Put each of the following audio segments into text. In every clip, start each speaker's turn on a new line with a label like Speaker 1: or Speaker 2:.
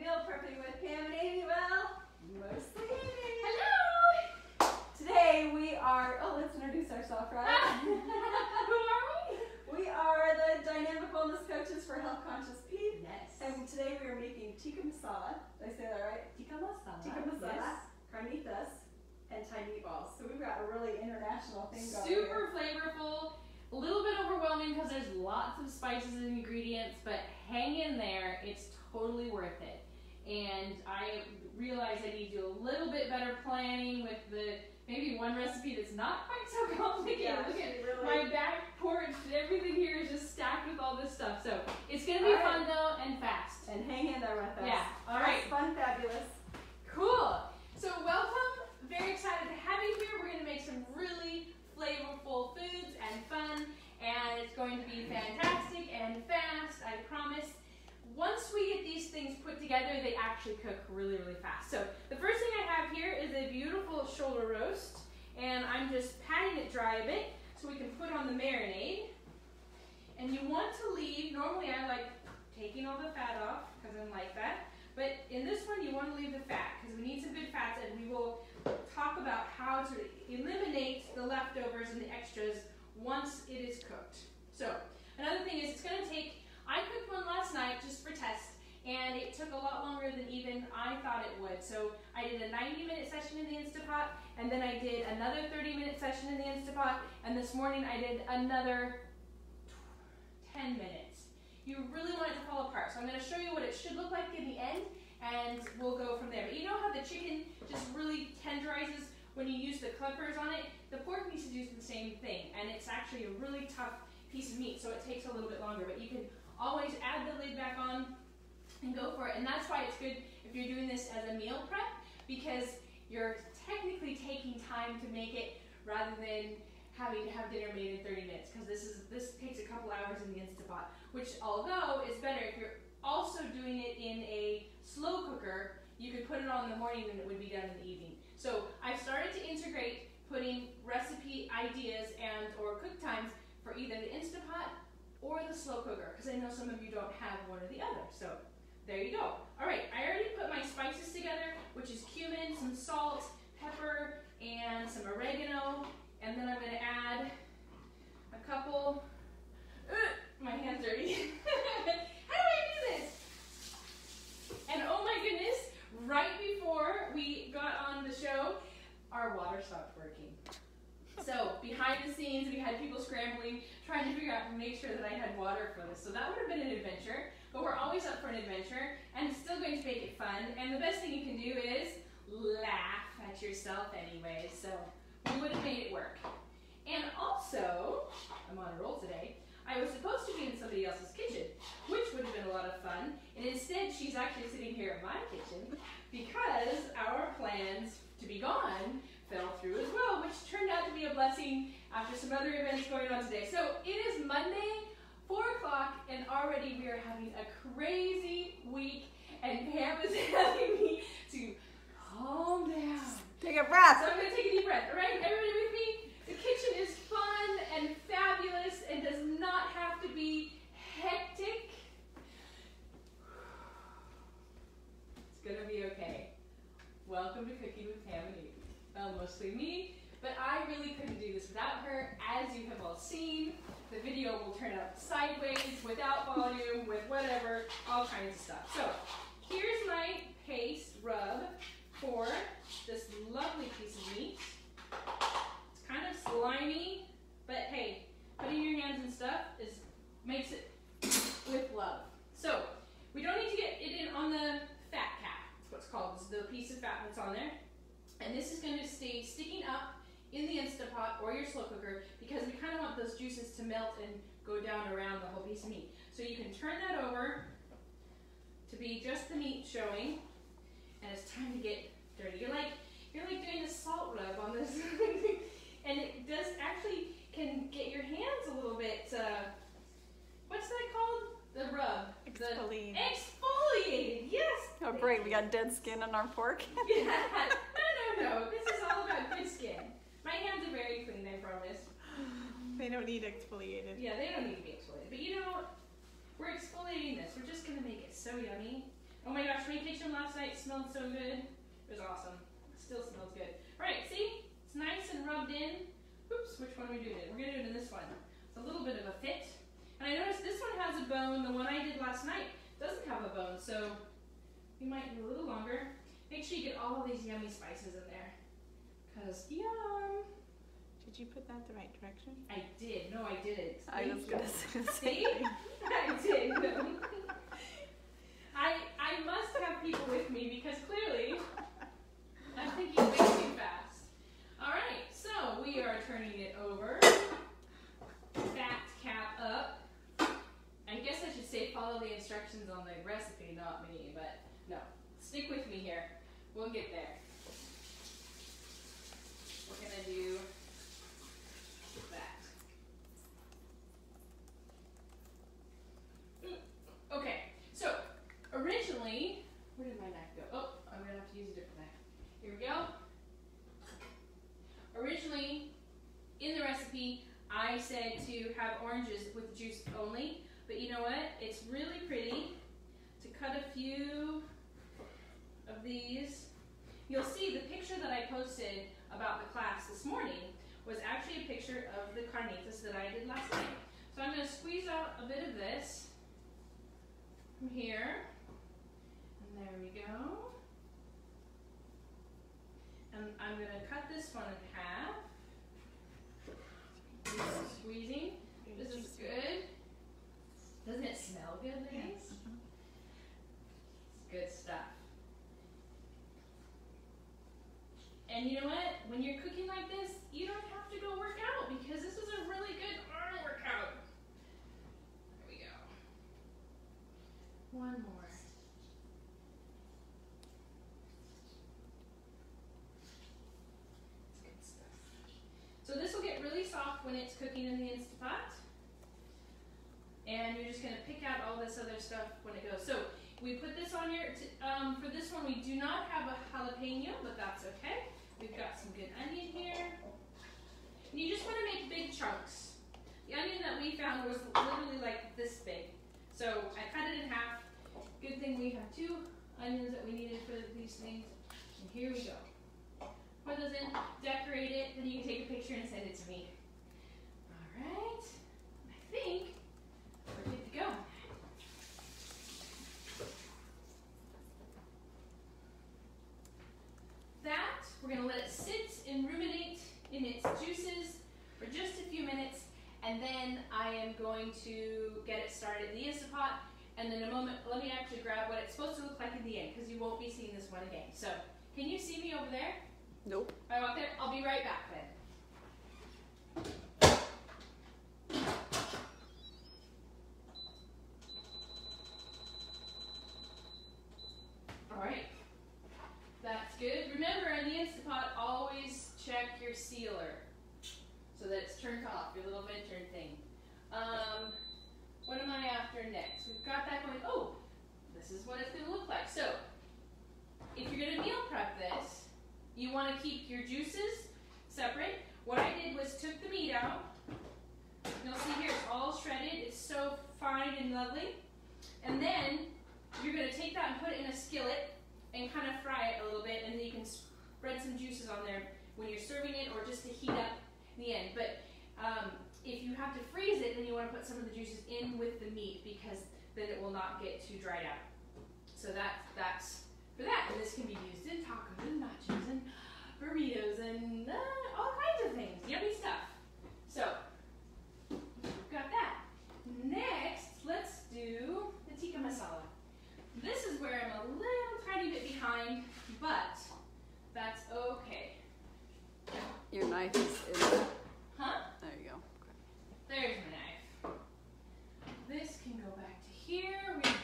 Speaker 1: meal prepping with Pam and Amy. Well, mostly Amy.
Speaker 2: Hello!
Speaker 1: Today we are, oh, let's introduce ourselves, right? Ah.
Speaker 2: Who are we?
Speaker 1: we are the Dynamic Wellness Coaches for Health Conscious People.
Speaker 2: Yes.
Speaker 1: And today we are making tikka masala. Did I say that right?
Speaker 2: tikka masala.
Speaker 1: Tikka masala,
Speaker 2: Yes.
Speaker 1: carnitas, and Thai meatballs. So we've got a really international thing going
Speaker 2: Super
Speaker 1: here.
Speaker 2: flavorful. A little bit overwhelming because there's lots of spices and ingredients, but hang in there. It's totally worth it. And I realized I need to do a little bit better planning with the maybe one recipe that's not quite so complicated.
Speaker 1: Yeah,
Speaker 2: Look at
Speaker 1: really-
Speaker 2: my back porch. Everything here is just stacked with all this stuff. So it's gonna be
Speaker 1: All right.
Speaker 2: fun though and fast.
Speaker 1: And hang in there with us.
Speaker 2: Yeah, all
Speaker 1: That's
Speaker 2: right.
Speaker 1: Fun, fabulous.
Speaker 2: Cool. So welcome. Very excited to have you here. We're going to make some really flavorful foods and fun, and it's going to be fantastic and fast. I promise. Once we get these things put together, they actually cook really, really fast. So the first thing I have here is a beautiful shoulder roast, and I'm just patting it dry a bit so we can put on the marinade. And you want to leave. Normally, I like taking all the fat off because I'm like that. But in this one, you want to leave the fat because we need some good fats, and we will talk about how to eliminate the leftovers and the extras once it is cooked. So another thing is it's going to take. I cooked one last night just for test, and it took a lot longer than even I thought it would. So I did a 90-minute session in the Instapot, and then I did another 30-minute session in the Instapot, and this morning I did another 10 minutes. You really want it to fall apart. So I'm going to show you what it should look like in the end, and we'll go from there. But you know how the chicken just really tenderizes when you use the clippers on it? The pork needs to do the same thing, and it's actually a really tough piece of meat, so it takes a little bit longer. But you can always add the lid back on and go for it. And that's why it's good if you're doing this as a meal prep, because you're technically taking time to make it rather than having to have dinner made in 30 minutes because this is this takes a couple hours in the Instant Pot, which although is better if you're also doing it in a slow cooker, you could put it on in the morning and it would be done in the evening. So I've started to integrate putting recipe ideas and or cook times for either the Instapot or the slow cooker because I know some of you don't have one or the other. So there you go. All right, I already put my spices together, which is cumin, some salt, pepper, and some oregano. And then I'm to add a couple. My hand's dirty. How do I do this? And oh my goodness, right before we got on the show, our water stopped working. So behind the scenes, we had people scrambling, trying to figure out make sure that I had water for this. So that would have been an adventure, but we're always up for an adventure, and still going to make it fun. And the best thing you can do is laugh at yourself anyway. So we would have made it work. And also, I'm on a roll today. I was supposed to be in somebody else's kitchen, which would have been a lot of fun. And instead, she's actually sitting here in my kitchen because our plans to be gone fell through as well, which turned out to be a blessing after some other events going on today. So it is Monday, 4 o'clock, and already we are having a crazy week, and Pam is telling me to calm down.
Speaker 1: Take a breath.
Speaker 2: So I'm gonna take a deep breath. All right, everybody with me? The kitchen is fun and fabulous and does not have to be hectic. It's gonna be okay. Welcome to Cooking with Pam and Amy. Well, mostly me, but I really couldn't do this without her. As you have all seen, the video will turn out sideways, without volume, with whatever, all kinds of stuff. So, here's my paste rub for this lovely piece of meat. It's kind of slimy, but hey, putting your hands and stuff is makes it with love. So we don't need to get it in on the fat cap. It's what's called this is the piece of fat that's on there, and this is going to stay sticking up in the Instapot or your slow cooker because we kind of want those juices to melt and go down around the whole piece of meat. So you can turn that over to be just the meat showing, and it's time to get dirty. You're like you're like doing a salt rub on this, and it does actually can get your hands a little bit. Uh, what's that called? The rub. The
Speaker 1: Exfoliating.
Speaker 2: exfoliated. Yes.
Speaker 1: Oh, great. We got dead skin on our pork.
Speaker 2: Yeah. No, no, no. This is all about good skin. My hands are very clean. I promise.
Speaker 3: They don't need exfoliated.
Speaker 2: Yeah, they don't need to be exfoliated. But you know, we're exfoliating this. We're just gonna make it so yummy. Oh my gosh, my kitchen last night smelled so good. It was awesome. It still smells good. Right, see? It's nice and rubbed in. Oops, which one are we doing it? We're gonna do it in this one. It's a little bit of a fit. And I noticed this one has a bone. The one I did last night doesn't have a bone, so you might need a little longer. Make sure you get all of these yummy spices in there. Cause yum!
Speaker 3: Did you put that the right direction?
Speaker 2: I did. No, I didn't.
Speaker 3: I was gonna say
Speaker 2: See? I did. I I must have people with me because clearly I'm thinking way too fast. All right, so we are turning it over. Fat cap up. I guess I should say follow the instructions on the recipe, not me, but no. Stick with me here. We'll get there. We're gonna do that. Okay, so originally, where did my knife go? Oh, I'm gonna have to use a different knife. Here we go. Originally, in the recipe, I said to have oranges with juice only, but you know what? It's really pretty to cut a few of these. You'll see the picture that I posted about the class this morning was actually a picture of the carnitas that I did last night. So I'm gonna squeeze out a bit of this from here. And there we go. And I'm going to cut this one in half. Just squeezing. This is good. Doesn't it smell good, ladies? It's good stuff. And you know what? When you're cooking like this, you don't have to go work out because this is a really good arm workout. There we go. One more. So this will get really soft when it's cooking in the Instapot. And you're just gonna pick out all this other stuff when it goes. So we put this on here. um, for this one we do not have a jalapeno, but that's okay. We've got some good onion here. And you just wanna make big chunks. The onion that we found was literally like this big. So I cut it in half. Good thing we have two onions that we needed for these things. And here we go. Pour those in, decorate it, then you can take a picture and send it to me. Alright. I think we're good to go. That, we're gonna let it sit and ruminate in its juices for just a few minutes, and then I am going to get it started in the Instapot, and in a moment, let me actually grab what it's supposed to look like in the end, because you won't be seeing this one again. So, can you see me over there?
Speaker 3: Nope.
Speaker 2: I walk there, I'll be right back then. Alright. That's good. Remember in the Instapot, always check your sealer so that it's turned off, your little vent thing. Um, what am I after next? We've got that going. Oh, this is what it's going to look like. So, if you're going to meal prep this, you want to keep your juices separate. What I did was took the meat out. You'll see here it's all shredded. It's so fine and lovely. And then you're going to take that and put it in a skillet and kind of fry it a little bit, and then you can spread some juices on there when you're serving it or just to heat up the end. But um, if you have to freeze it, then you want to put some of the juices in with the meat because then it will not get too dried out. So that that's for that. And this can be used in tacos and nachos and burritos and uh, all kinds of things. Yummy stuff. So we've got that. Next, let's do the tikka masala. This is where I'm a little tiny bit behind, but that's okay.
Speaker 4: Your knife is in there.
Speaker 2: Huh?
Speaker 4: There you go.
Speaker 2: There's my knife. This can go back to here. We're gonna do meatballs.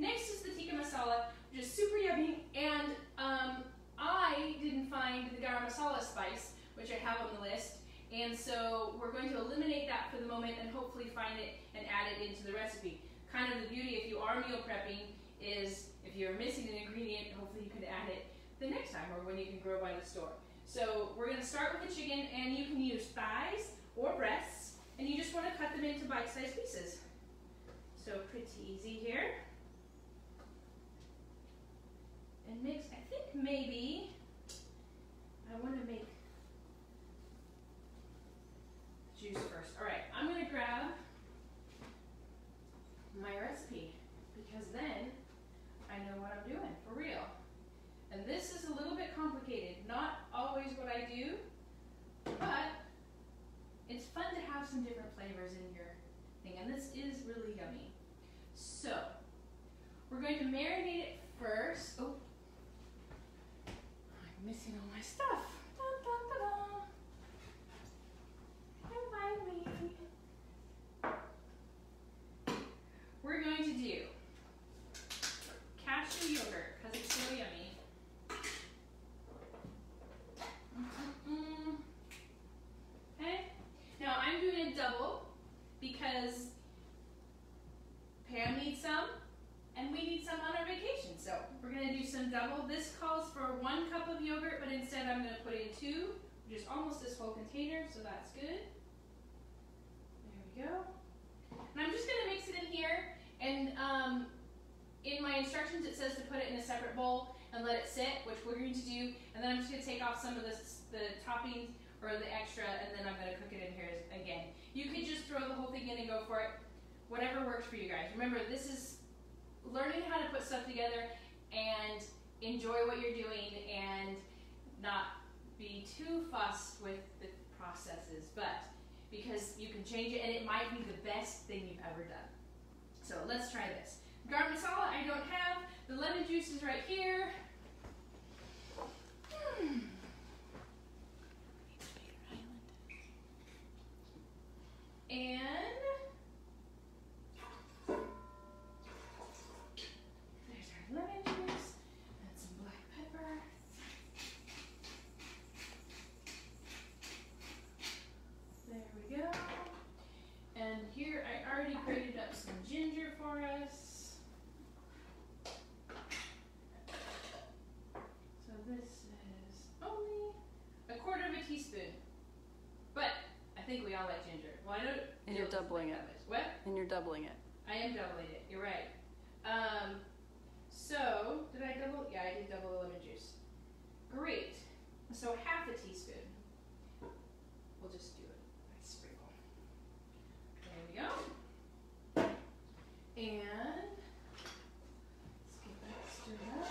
Speaker 2: Next is the tikka masala, which is super yummy. And um, I didn't find the garam masala spice, which I have on the list. And so we're going to eliminate that for the moment and hopefully find it and add it into the recipe. Kind of the beauty if you are meal prepping is if you're missing an ingredient, hopefully you can add it the next time or when you can grow by the store. So we're going to start with the chicken and you can use thighs or breasts and you just want to cut them into bite-sized pieces. So pretty easy here. Maybe I want to make juice first. All right, I'm gonna grab my recipe because then I know what I'm doing for real. And this is a little bit complicated. Not always what I do, but it's fun to have some different flavors in your thing. And this is really yummy. So we're going to marinate it first. Oh, missing all my stuff. Dun, dun, dun, dun. Don't mind me. We're going to do cashew yogurt because it's so yummy. Mm-mm-mm. Okay. Now I'm doing a double because Pam needs some and we need some on our vacation. So we're gonna do some double. This calls for one cup of yogurt, but instead I'm gonna put in two, which is almost this whole container, so that's good. There we go. And I'm just gonna mix it in here and um, in my instructions it says to put it in a separate bowl and let it sit, which we're going to do. And then I'm just gonna take off some of the, the toppings or the extra and then I'm gonna cook it in here again. You could just throw the whole thing in and go for it. Whatever works for you guys. Remember, this is learning how to put stuff together and enjoy what you're doing and not be too fussed with the processes, but because you can change it and it might be the best thing you've ever done. So let's try this. Garam masala I don't have. The lemon juice is right here. Hmm. And there's our lemon juice and some black pepper. There we go. And here I already grated up some ginger for us. So this is only a quarter of a teaspoon. But I think we all like ginger. I don't.
Speaker 4: And you're doubling it.
Speaker 2: What?
Speaker 4: And you're doubling it.
Speaker 2: I am doubling it. You're right. Um, so did I double? Yeah, I did double the lemon juice. Great. So half a teaspoon. We'll just do it. by sprinkle. There we go. And let's get that stirred up.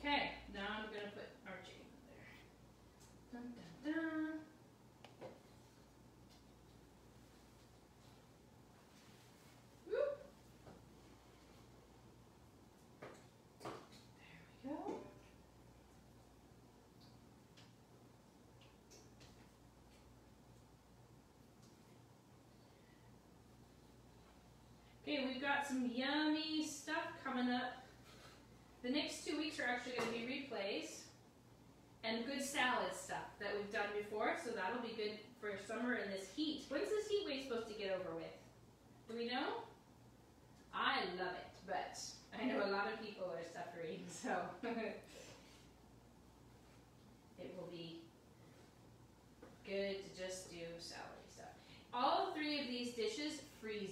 Speaker 2: Okay, now I'm gonna put our chicken in there. Dun dun dun. Whoop. There we go. Okay, we've got some yummy stuff coming up. The next two weeks are actually going to be replays and good salad stuff that we've done before, so that'll be good for summer and this heat. When's this heat wave supposed to get over with? Do we know? I love it, but I know a lot of people are suffering, so it will be good to just do salad stuff. All three of these dishes freeze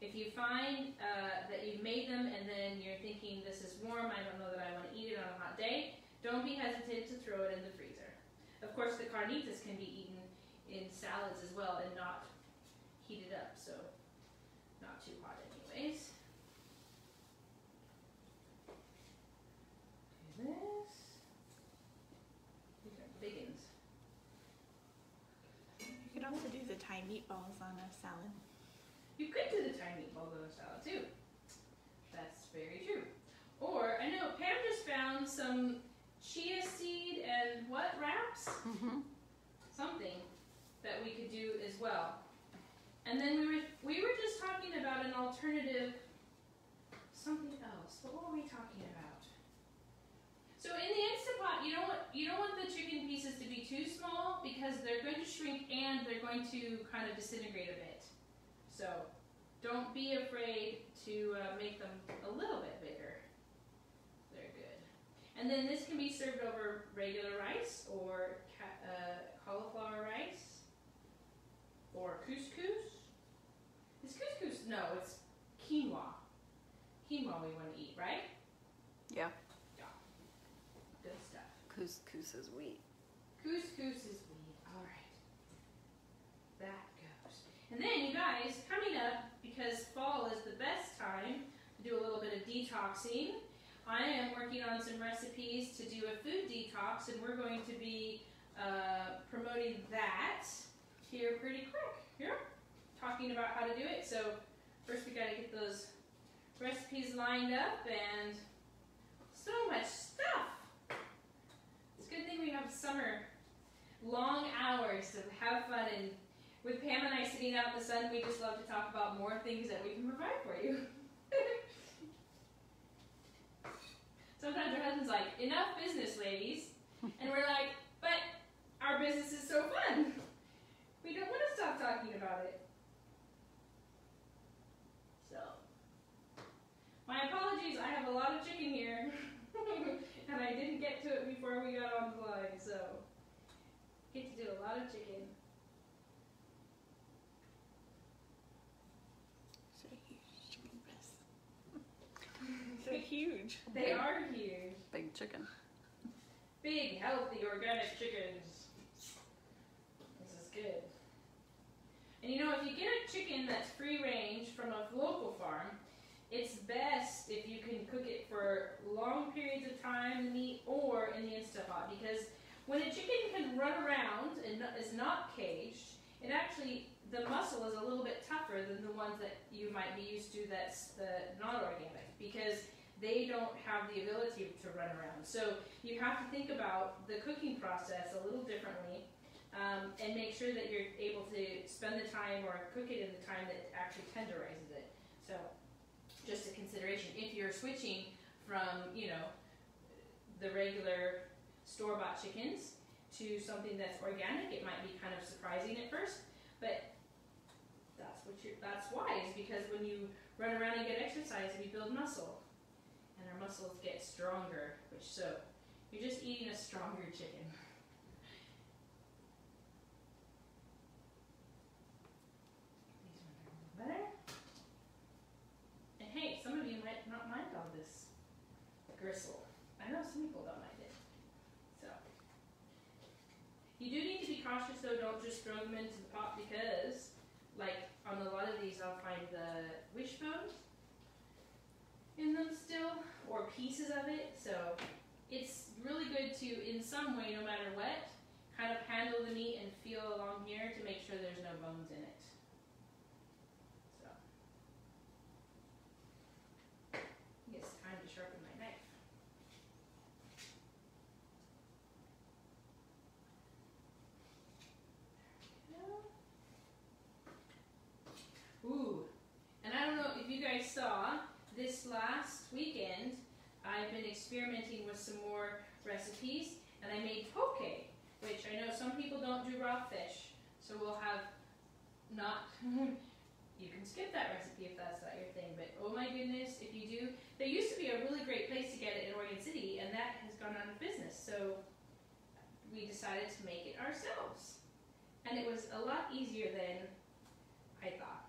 Speaker 2: if you find uh, that you've made them and then you're thinking this is warm, I don't know that I want to eat it on a hot day, don't be hesitant to throw it in the freezer. Of course, the carnitas can be eaten in salads as well and not heated up, so not too hot anyways. Do this. These are big ones.
Speaker 3: You could also do the Thai meatballs on a salad.
Speaker 2: You could do the tiny meatballs on a too. That's very true. Or I know Pam just found some chia seed and what wraps?
Speaker 4: Mm-hmm.
Speaker 2: Something that we could do as well. And then we were we were just talking about an alternative something else. But what were we talking about? So in the Instant Pot, you don't want you don't want the chicken pieces to be too small because they're going to shrink and they're going to kind of disintegrate a bit. So don't be afraid to uh, make them a little bit bigger. They're good. And then this can be served over regular rice or ca- uh, cauliflower rice or couscous. Is couscous? No, it's quinoa. Quinoa we want to eat, right?
Speaker 4: Yeah.
Speaker 2: Good stuff.
Speaker 4: Couscous is wheat.
Speaker 2: Couscous is wheat. All right. That goes. And then you guys, coming up, because fall is the best time to do a little bit of detoxing. I am working on some recipes to do a food detox, and we're going to be uh, promoting that here pretty quick. Here, talking about how to do it. So first we got to get those recipes lined up, and so much stuff. It's a good thing we have summer long hours to have fun and with Pam and I sitting out in the sun, we just love to talk about more things that we can provide for you. Sometimes our husband's like, enough business, ladies. And we're like, but our business is so fun. We don't want to stop talking about it. So, my apologies, I have a lot of chicken here. and I didn't get to it before we got on the line, so get to do a lot of chicken.
Speaker 3: So huge chicken breasts. so huge.
Speaker 2: They are huge.
Speaker 4: Big chicken.
Speaker 2: Big, healthy, organic chickens. This is good. And you know, if you get a chicken that's free range from a local farm, it's best if you can cook it for long periods of time in the meat or in the Instapot because when a chicken can run around and is not caged, it actually the muscle is a little bit tougher than the ones that you might be used to that's the not organic because they don't have the ability to run around. So you have to think about the cooking process a little differently um, and make sure that you're able to spend the time or cook it in the time that actually tenderizes it. So just a consideration if you're switching from you know the regular store-bought chickens to something that's organic it might be kind of surprising at first but that's what you're that's why is because when you run around and get exercise we build muscle and our muscles get stronger which so you're just eating a stronger chicken these ones are better and hey, some of you might not mind all this gristle. I know some people don't mind it. So, you do need to be cautious though. Don't just throw them into the pot because, like on a lot of these, I'll find the wishbone in them still, pieces of it. So, it's really good to, in some way, no matter what, kind of handle the meat and feel along here to make sure there's no bones in it. So. I guess it's time to sharpen my knife. There we go. Ooh, and I don't know if you guys saw this last weekend. I've been experimenting with some more recipes, and I made poke, which I know some people don't do raw fish, so we'll have not. you can skip that recipe if that's not your thing, but oh my goodness, if you do, there used to be a really great place to get it in Oregon City, and that has gone out of business. So we decided to make it ourselves, and it was a lot easier than I thought.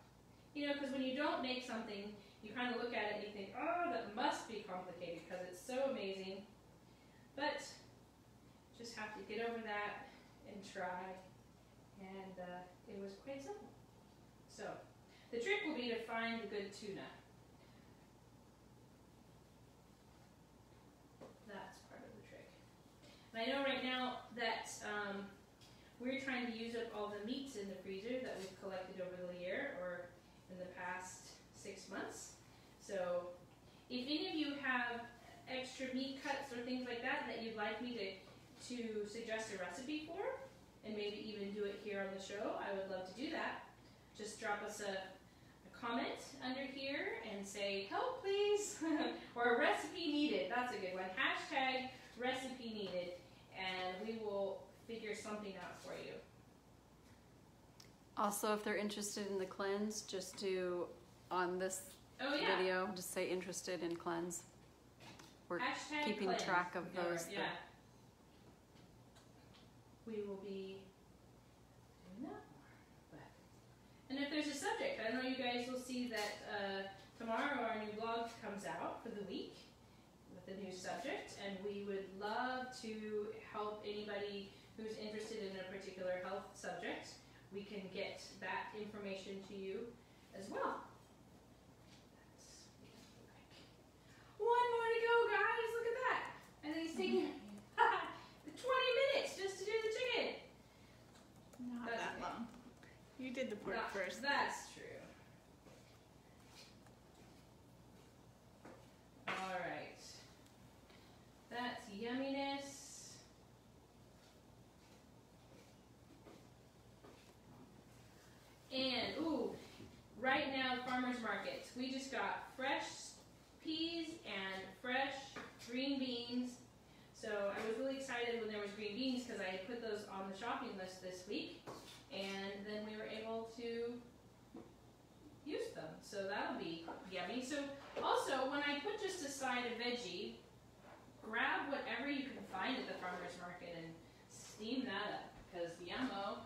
Speaker 2: You know, because when you don't make something, you kind of look at it and you think, oh, that must be complicated because it's so amazing. But just have to get over that and try, and uh, it was quite simple. So the trick will be to find the good tuna. That's part of the trick. I know right now that um, we're trying to use up all the meats in the freezer that we've collected over the year or in the past six months. So if any of you have extra meat cuts or things like that that you'd like me to, to suggest a recipe for, and maybe even do it here on the show, I would love to do that. Just drop us a, a comment under here and say, help please, or a recipe needed. That's a good one. Hashtag recipe needed, and we will figure something out for you.
Speaker 4: Also, if they're interested in the cleanse, just do on this
Speaker 2: oh, yeah.
Speaker 4: video, just say interested in cleanse. We're
Speaker 2: Hashtag
Speaker 4: keeping
Speaker 2: cleanse.
Speaker 4: track of those.
Speaker 2: Yeah. We will be doing that more. And if there's a subject, I know you guys will see that uh, tomorrow our new blog comes out for the week new subject, and we would love to help anybody who's interested in a particular health subject. We can get that information to you as well. That's- One more to go, guys. Look at that. And then he's taking 20 minutes just to do the chicken.
Speaker 3: Not
Speaker 2: That's
Speaker 3: that
Speaker 2: okay.
Speaker 3: long. You did the pork
Speaker 2: That-
Speaker 3: first.
Speaker 2: That's true. All right. Yumminess. And ooh, right now farmers markets. We just got fresh peas and fresh green beans. So I was really excited when there was green beans because I put those on the shopping list this week and then we were able to use them. So that'll be yummy. So also, when I put just a side of veggie, grab whatever you can find at the farmer's market and steam that up because yummo,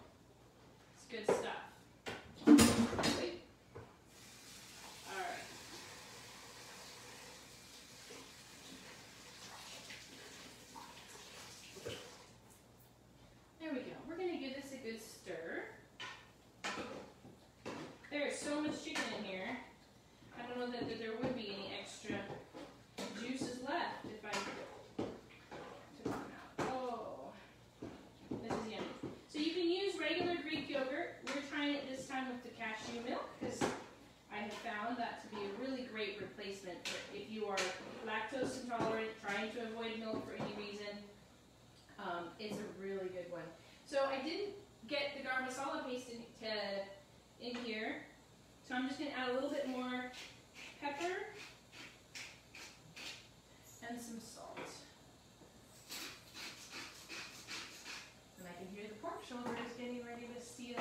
Speaker 2: it's good stuff. Wait. All right. There we go. We're gonna give this a good stir. There is so much chicken in here. I don't know that, that there would be any extra juices left if I took them out. Oh, this is yummy. So you can use regular Greek yogurt. We're trying it this time with the cashew milk because I have found that to be a really great replacement for if you are lactose intolerant, trying to avoid milk for any reason. Um, it's a really good one. So I didn't get the garam masala paste in, to, in here, so I'm just going to add a little bit more pepper and some salt. And I can hear the pork shoulders getting ready to seal.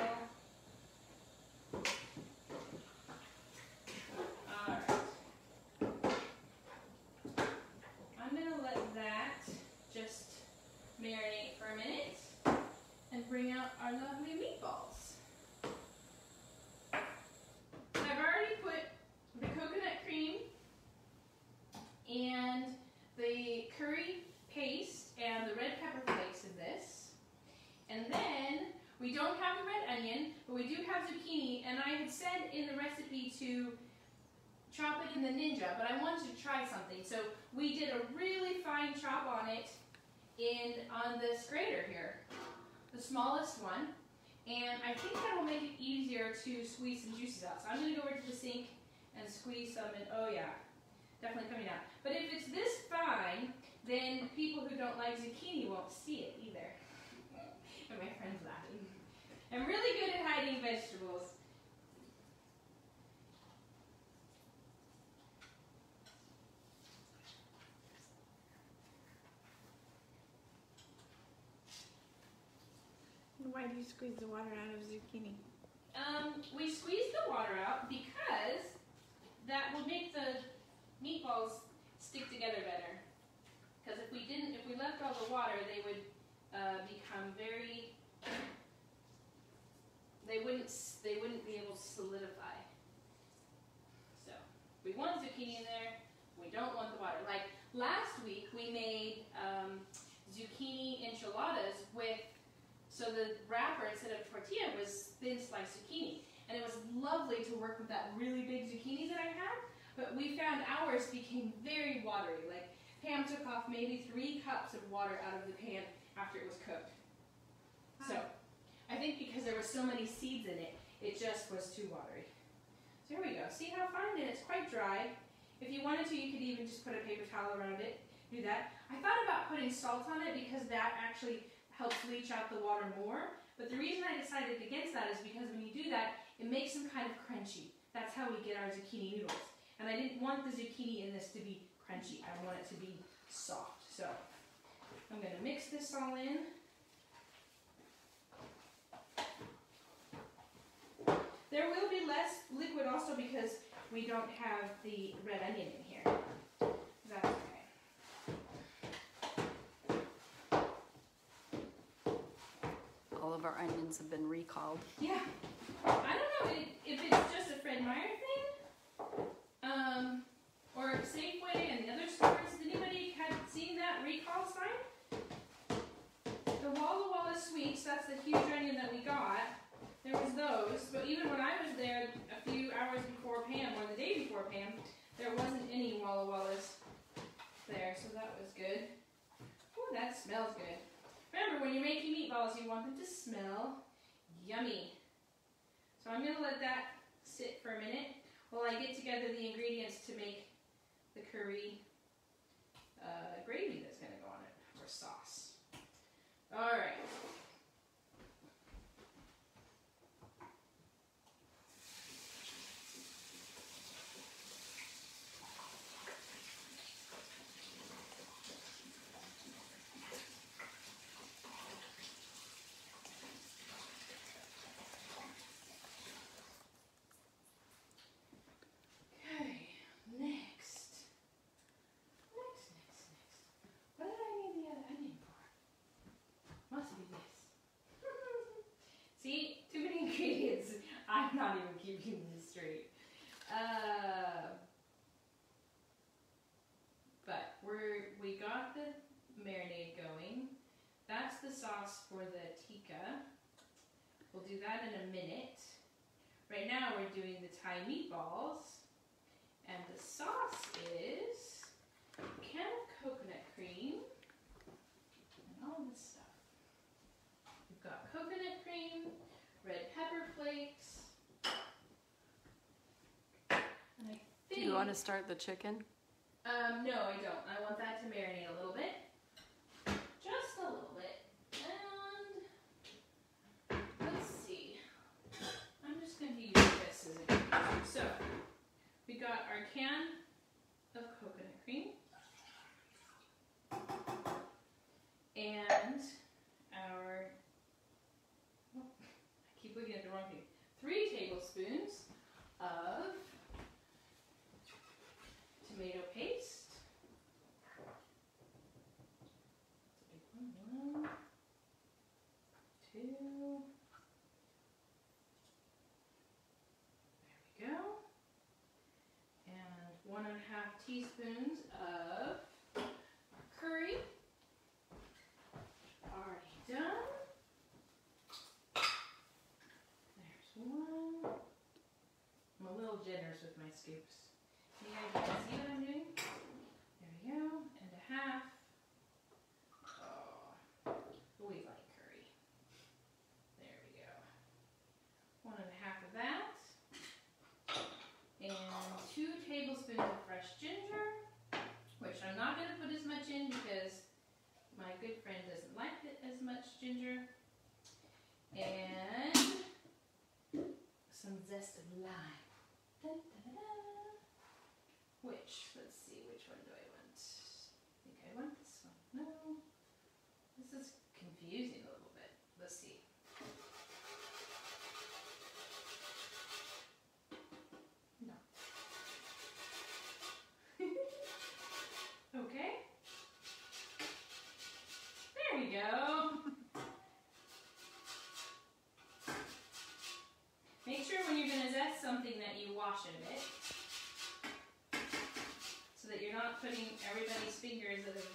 Speaker 2: Alright. I'm going to let that just marinate for a minute and bring out our lovely meatballs. I've already put the coconut cream and the curry paste and the red pepper flakes in this. And then we don't have the red onion, but we do have zucchini. And I had said in the recipe to in the Ninja, but I wanted to try something. So we did a really fine chop on it in on this grater here, the smallest one. And I think that will make it easier to squeeze some juices out. So I'm going to go over to the sink and squeeze some and oh yeah, definitely coming out. But if it's this fine, then people who don't like zucchini won't see it either. and my friend's laughing. I'm really good at hiding vegetables.
Speaker 3: Why do you squeeze the water out of zucchini?
Speaker 2: Um, we squeeze the water out because that will make the meatballs stick together better. Because if we didn't, if we left all the water, they would uh, become very. They wouldn't. They wouldn't be able to solidify. So we want zucchini in there. We don't want the water. Like last week, we made um, zucchini enchiladas with so the wrapper instead of tortilla was thin sliced zucchini. And it was lovely to work with that really big zucchini that I had. But we found ours became very watery. Like Pam took off maybe three cups of water out of the pan after it was cooked. So I think because there was so many seeds in it, it just was too watery. So here we go. See how fine? And it's quite dry. If you wanted to, you could even just put a paper towel around it. Do that. I thought about putting salt on it because that actually helps leach out the water more. But the reason I decided against that is because when you do that, it makes them kind of crunchy. That's how we get our zucchini noodles. And I didn't want the zucchini in this to be crunchy. I want it to be soft. So I'm going to mix this all in. There will be less liquid also because we don't have the red onion in here. That's
Speaker 4: of our onions have been recalled.
Speaker 2: Yeah. I don't know if it's just a Fred Meyer thing, um, or Safeway and the other stores, anybody had seen that recall sign? The Walla Walla sweets, that's the huge onion that we got. There was those, but even when I was there a few hours before Pam, or the day before Pam, there wasn't any Walla Wallas there, so that was good. Oh, that smells good. Remember, when you're making meatballs, you want them to smell yummy. So I'm gonna let that sit for a minute while I get together the ingredients to make the curry uh, gravy that's gonna go on it, or sauce. All right. Okay, next. Next, next, next. What did I need the other onion for? Must be this. See, too many ingredients. I'm keeping this straight. Uh, but we're we got the marinade going. That's the sauce for the tikka. We'll do that in a minute. Right now we're doing the Thai meatballs. And the sauce is camel coconut cream and all this stuff. We've got coconut cream, red pepper flakes, and I
Speaker 4: Do
Speaker 2: think.
Speaker 4: You want to start the chicken?
Speaker 2: Um, no, I don't. I want that to marinate a little bit. Just a little bit. And let's see. I'm just going to use this as a container. So, we got our can of coconut cream. And our, oh, I keep looking at the wrong thing. Three tablespoons of tomato paste. That's a big one. One, two. There we go. And one and a half teaspoons of curry. Already done. There's one. I'm a little generous with my scoops. You guys see what I'm doing? There we go. And a half. Oh, we like curry. There we go. One and a half of that. And two tablespoons of fresh ginger, which I'm not going to put as much in because my good friend doesn't like it as much ginger. And some zest of lime. Which, let's see, which something that you wash it a bit so that you're not putting everybody's fingers that have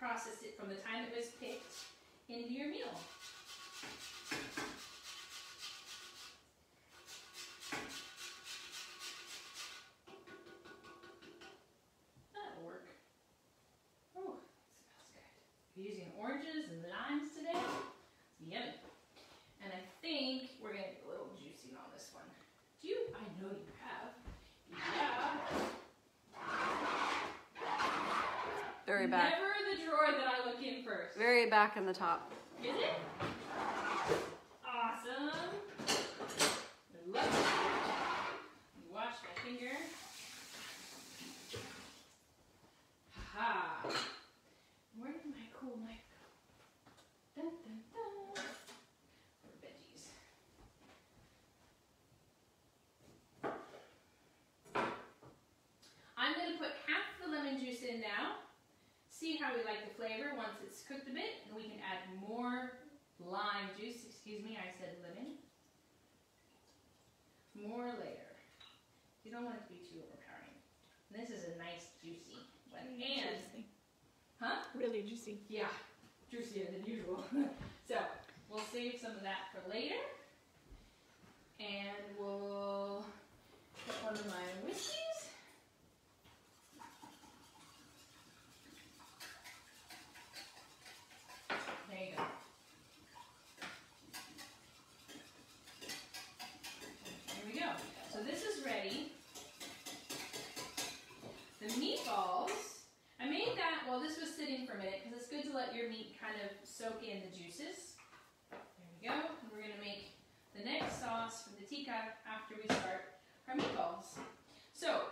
Speaker 2: processed it from the time it was picked into your meal. That'll work. Oh, smells good. We're using oranges and limes today. It's yummy. And I think we're gonna get a little juicy on this one. Do you? I know you have. Yeah.
Speaker 4: Very back.
Speaker 2: Never the drawer that I look in first.
Speaker 4: Very back in the top.
Speaker 2: Is it? Awesome. I love it. Wash my finger. like the flavor once it's cooked a bit, we can add more lime juice. Excuse me, I said lemon. More later. You don't want it to be too overpowering. And this is a nice juicy one. And
Speaker 3: juicy.
Speaker 2: Huh?
Speaker 3: Really juicy.
Speaker 2: Yeah. Juicier than usual. so we'll save some of that for later. And we'll put one of my whiskeys soak in the juices. There we go. And we're gonna make the next sauce for the tikka after we start our meatballs. So,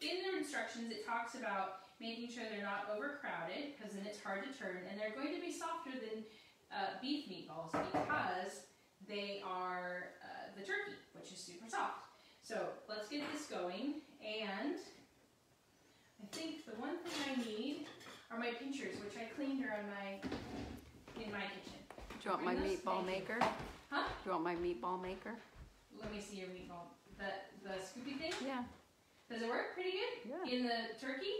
Speaker 2: in the instructions, it talks about making sure they're not overcrowded because then it's hard to turn, and they're going to be softer than uh, beef meatballs because they are uh, the turkey, which is super soft. So let's get this going, and I think the one thing I need are my pinchers, which I cleaned around my in my kitchen.
Speaker 4: Do you want my
Speaker 2: this?
Speaker 4: meatball
Speaker 2: Thank you.
Speaker 4: maker?
Speaker 2: Huh?
Speaker 4: Do you want my meatball maker?
Speaker 2: Let me see your meatball. The the scoopy thing.
Speaker 4: Yeah.
Speaker 2: Does it work pretty good
Speaker 4: Yeah.
Speaker 2: in the turkey?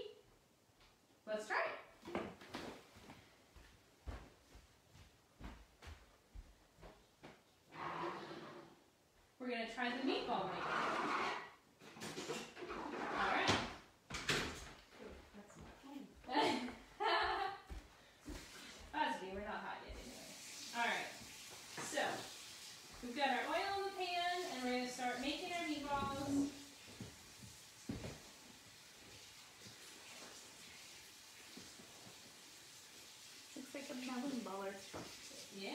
Speaker 2: Let's try it. We're gonna try the meatball maker. All right.
Speaker 1: That's not fun.
Speaker 2: That's okay, we're not hot yet anyway. Alright, so we've got our oil in the pan and we're gonna start
Speaker 3: Looks like a melon baller.
Speaker 2: Yeah.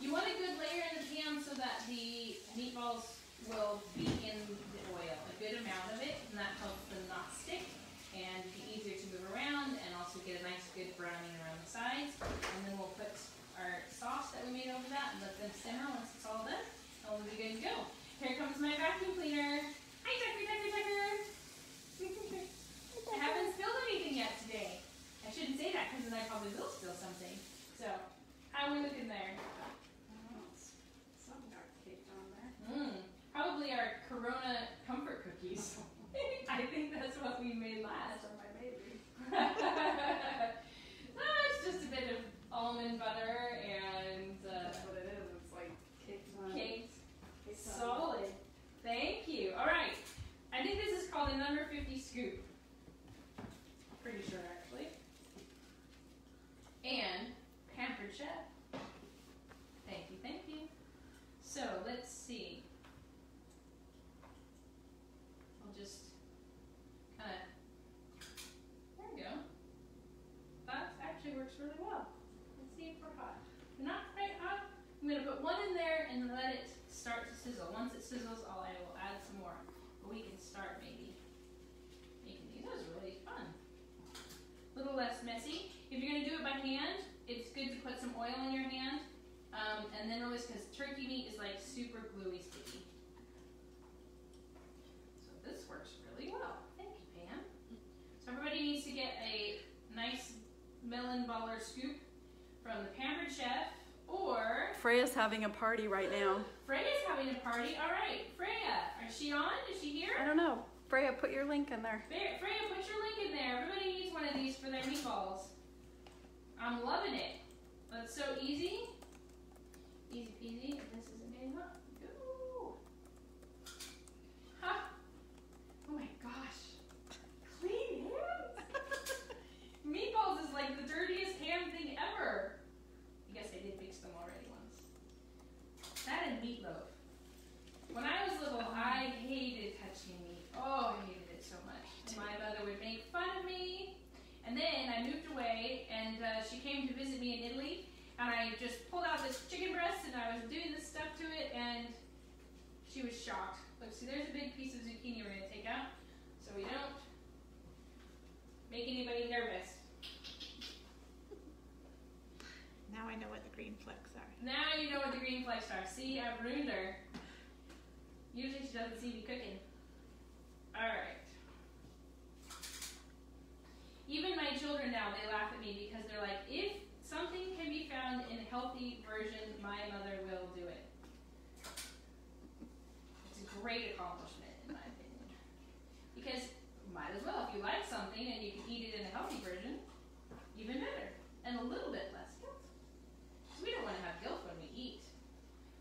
Speaker 2: You want a good layer in the pan so that the meatballs will be in the oil, a good amount of it, and that helps them not stick and be easier to move around and also get a nice good browning around the sides. And then we'll put our sauce that we made over that and let them simmer once it's all done. And we'll be good to go. Here comes my vacuum cleaner. Hi, Tucker, Tucker, Tucker. I haven't spilled anything yet today. I shouldn't say that because then I probably will spill something. So, how are we looking there?
Speaker 1: Oh, it's- Some got caked on there.
Speaker 2: Mmm, probably our Corona comfort cookies. I think that's what we made last.
Speaker 1: That's on my baby.
Speaker 2: no, it's just a bit of almond butter and uh,
Speaker 1: That's what it is. It's like caked on.
Speaker 2: caked.
Speaker 1: caked on-
Speaker 2: Solid. Thank you. All right. I think this is called a number 50 scoop. Pretty sure, actually. And Pampered Chef. Thank you, thank you. So let's see. I'll just kind of. There we go. That really well. Let's see if we're hot. We're not quite hot. I'm gonna put one in there and let it start to sizzle. Once it sizzles, I'll, I will add some more. But we can start maybe making these. That was really fun. A little less messy. If you're gonna do it by hand, it's good to put some oil in your hand. Um, and then release because turkey meat is like super gluey sticky. So this works really well. Thank you, Pam. So everybody needs to get a nice melon baller scoop from the Pampered Chef or
Speaker 4: Freya's having a party right now.
Speaker 2: Freya's having a party. All right, Freya, is she on? Is she here?
Speaker 4: I don't know. Freya, put your link in there.
Speaker 2: Freya, put your link in there. Everybody needs one of these for their meatballs. I'm loving it. That's so easy. Easy peasy. This isn't getting hot. Ooh. Ha. Oh my gosh. Clean hands. Meatballs is like the dirtiest ham thing ever. I guess I did fix them already once. That and meatloaf. When I was little, I hated touching meat. Oh, I hated it so much. And my mother would make fun of me. And then I moved away, and uh, she came to visit me in Italy. And I just pulled out this chicken breast, and I was doing this stuff to it, and she was shocked. Look, see, there's a big piece of zucchini we're gonna take out, so we don't make anybody nervous.
Speaker 3: Now I know what the green flecks are.
Speaker 2: Now you know what the green flecks are. See, I've ruined her. Usually she doesn't see me cooking. Alright. Even my children now, they laugh at me because they're like, if something can be found in a healthy version, my mother will do it. It's a great accomplishment, in my opinion. Because might as well, if you like something and you can eat it in a healthy version, even better. And a little bit less guilt. 'Cause we don't want to have guilt when we eat.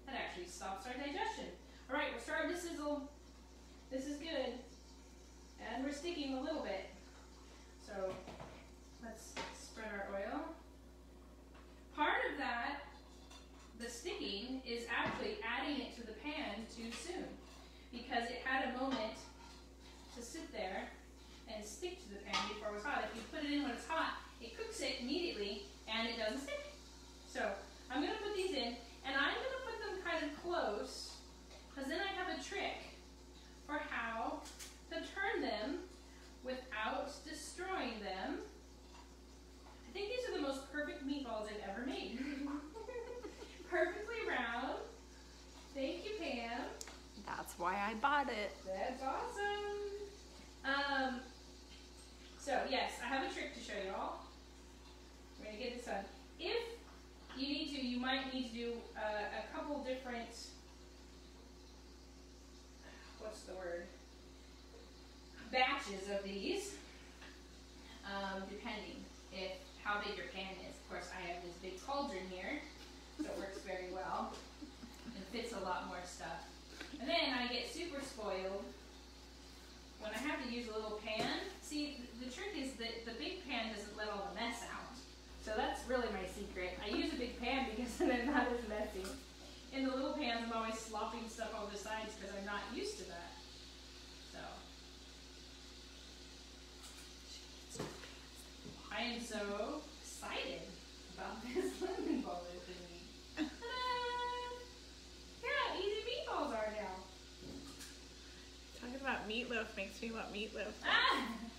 Speaker 2: That actually stops our digestion. All right, we're starting to sizzle. This is good. And we're sticking a little bit. So let's spread our oil. Part of that, the sticking, is actually adding it to the pan too soon because it had a moment to sit there and stick to the pan before it was hot. If you put it in when it's hot, it cooks it immediately and it doesn't stick. So I'm going to put
Speaker 3: these in meatloaf makes me want meatloaf.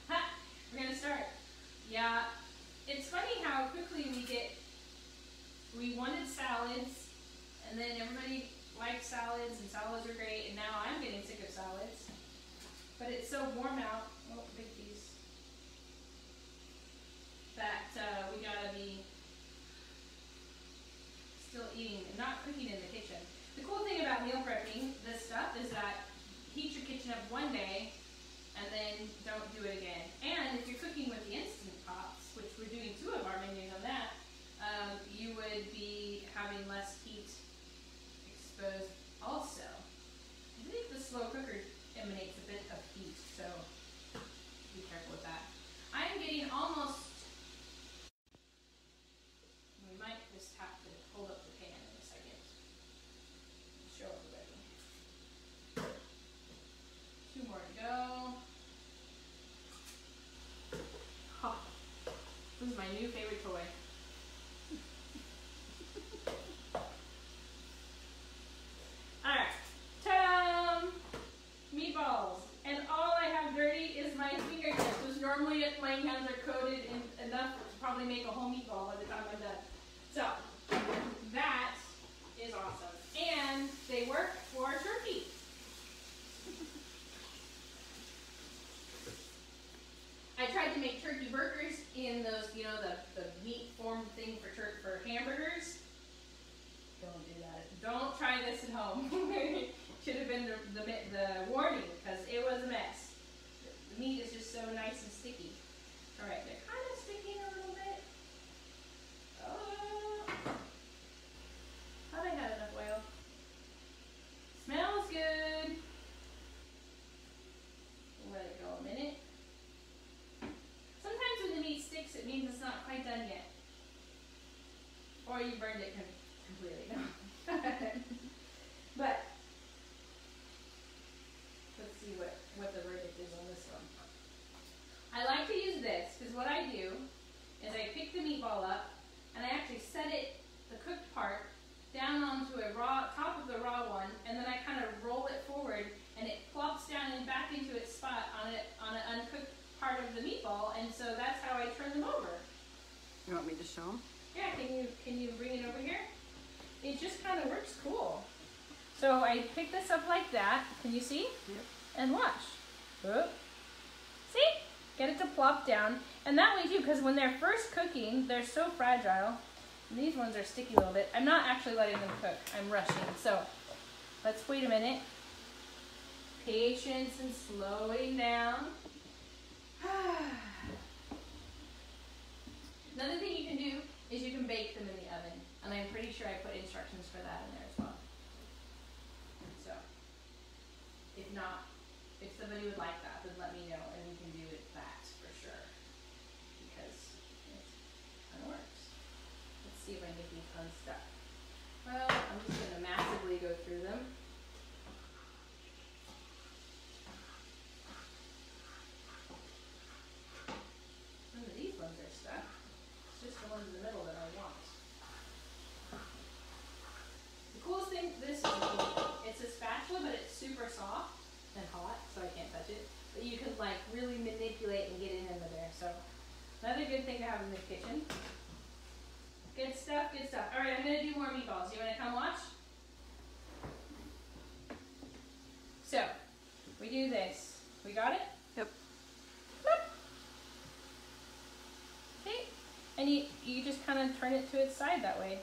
Speaker 2: We're gonna start. Yeah, it's funny how quickly we get. We wanted salads, and then everybody likes salads, and salads are great, and now I'm getting sick of salads. But it's so warm out. Oh, big piece. That uh, we gotta be still eating, and not cooking in the kitchen. The cool thing about meal prepping this stuff is that heat your kitchen up one day don't do it again. And if you're cooking with the instant pots, which we're doing two of our menus on that, um, you would be having less heat exposed also. I think the slow cooker emanates a bit of heat, so be careful with that. I'm getting almost. We might just have to hold up the pan in a second. Show everybody. Two more to go. Ha. This is my new favorite toy. Alright. Ta Meatballs. And all I have dirty is my fingertips, which normally my hands are coated in enough to probably make a whole meatball by the time I'm done. So, that is awesome. And they work for turkey. I tried to make turkey burgers in those, you know, the, the meat form thing for tur- for hamburgers. Don't do that. Don't try this at home. Should have been the, the, mi- the warning because it was a mess. The meat is just so nice and sticky. All right, they're kind of sticking a little bit. Oh. Thought I had enough oil. Smells good. Let it go a minute. Sometimes when the meat sticks, it means it's not quite done yet. Or you burned it com- completely. No. but let's see what, what the verdict is on this one. I like to use this because what I do is I pick the meatball up and I actually set it, the cooked part, down onto a raw top of the raw one, and then I kind of roll it forward, and it plops down and back into its spot on it on an uncooked part of the meatball, and so that's how I turn them over.
Speaker 4: You want me to show them?
Speaker 2: Yeah, can you can you bring it over here? It just kind of works cool. So I pick this up like that. Can you see?
Speaker 4: Yep.
Speaker 2: And watch. Whoop. See? Get it to plop down. And that way too, because when they're first cooking, they're so fragile. And these ones are sticky a little bit. I'm not actually letting them cook. I'm rushing. So let's wait a minute. Patience and slowing down. Another thing you can do is you can bake them in the. And I'm pretty sure I put instructions for that in there as well. So, if not, if somebody would like that, then let me know and we can do it that for sure. Because it kind of works. Let's see if I can get these unstuck. Well, I'm just going to massively go through them. None of these ones are stuck. It's just the ones in the middle that I want. The coolest thing, this is cool. It's a spatula, but it's super soft and hot, so I can't touch it. But you can like really manipulate and get it into there. So another good thing to have in the kitchen. Good stuff, good stuff. All right, I'm gonna do more meatballs. You wanna come watch? So we do this. We got it?
Speaker 4: Yep.
Speaker 2: Okay. And you you just kind of turn it to its side that way.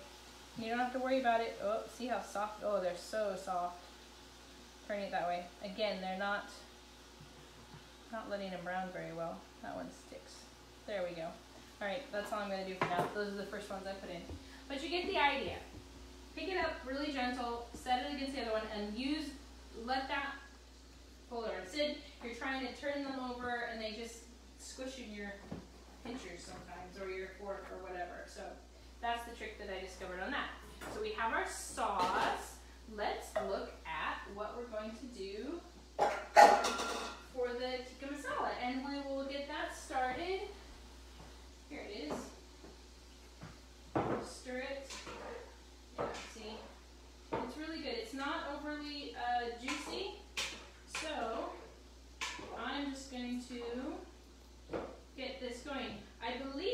Speaker 2: You don't have to worry about it. Oh, see how soft? Oh, they're so soft. Turn it that way. Again, they're not not letting them brown very well. That one sticks. There we go. All right, that's all I'm gonna do for now. Those are the first ones I put in. But you get the idea. Pick it up really gentle, set it against the other one, and use, let that pull it. Instead, you're trying to turn them over and they just squish in your pinchers sometimes, or your fork, or whatever. So that's the trick that I discovered on that. So we have our sauce. Let's look at what we're going to do for the tikka masala, and we will get that started. Here it is. Stir it. Yeah, see? It's really good. It's not overly uh, juicy, so I'm just going to get this going. I believe,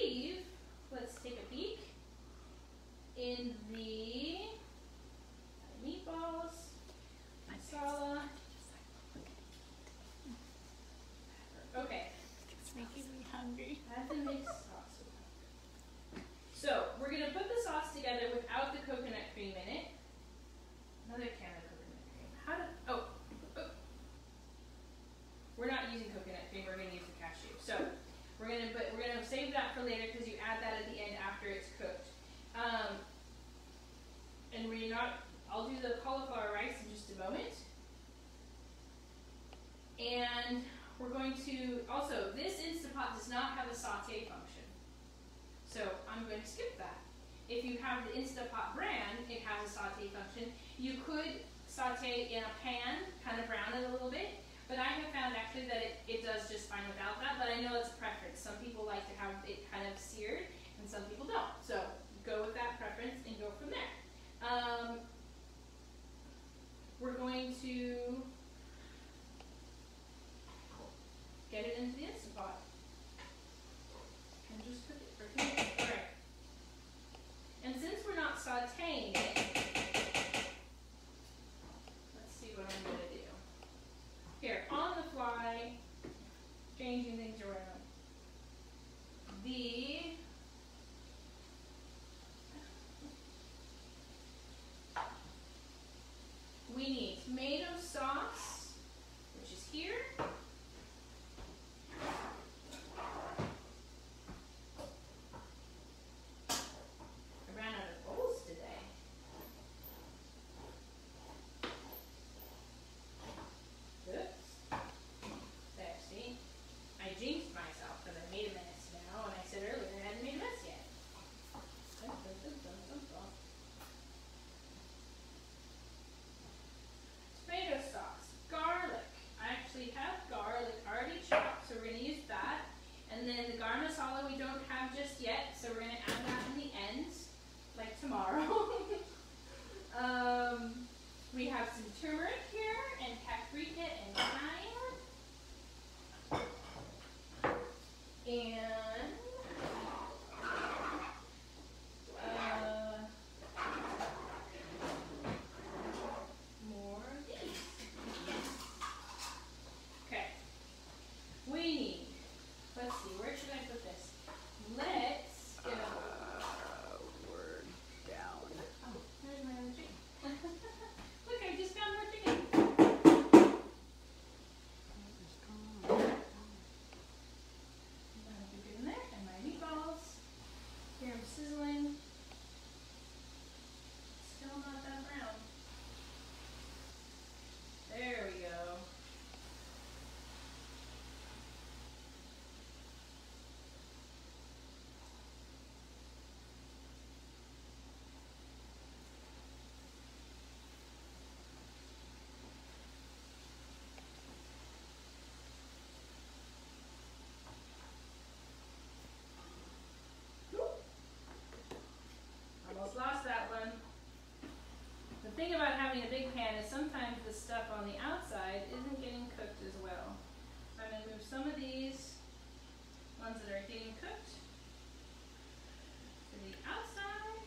Speaker 2: thing about having a big pan is sometimes the stuff on the outside isn't getting cooked as well. So I'm gonna move some of these ones that are getting cooked to the outside.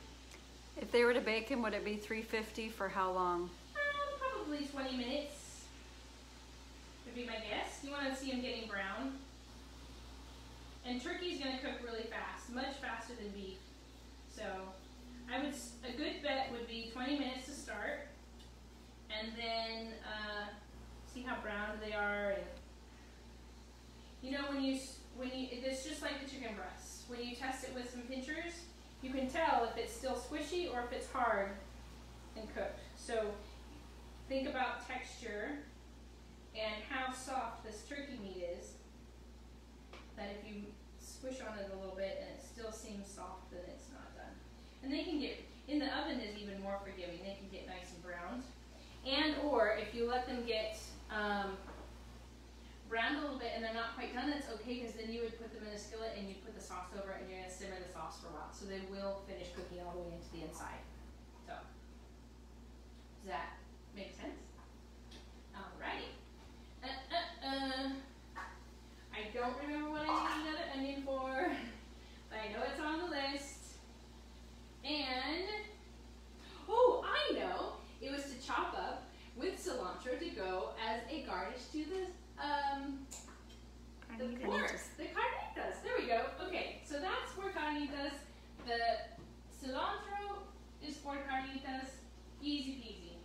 Speaker 4: If they were to bake them, would it be three fifty for how long?
Speaker 2: Um, probably 20 minutes would be my guess. You want to see them getting brown. And turkey's going to cook really fast, much faster than beef. So, I would a good bet would be 20 minutes to start, and then uh, see how brown they are, and You know when you when you it's just like the chicken breasts. When you test it with some pinchers, you can tell if it's still squishy or if it's hard and cooked. So think about texture and how soft this turkey meat is. That if you squish on it a little bit and it still seems soft, then it's. And they can get in the oven is even more forgiving. They can get nice and browned. And or if you let them get um, browned a little bit and they're not quite done, that's okay because then you would put them in a skillet and you put the sauce over it and you're gonna simmer the sauce for a while. So they will finish cooking all the way into the inside. So does that make sense? Alrighty. Uh, uh, uh. I don't remember what I need another onion for, but I know it's on the list. And oh, I know it was to chop up with cilantro to go as a garnish to the um the
Speaker 3: Carnitas.
Speaker 2: pork, the carnitas. There we go. Okay, so that's for carnitas. The cilantro is for carnitas. Easy peasy.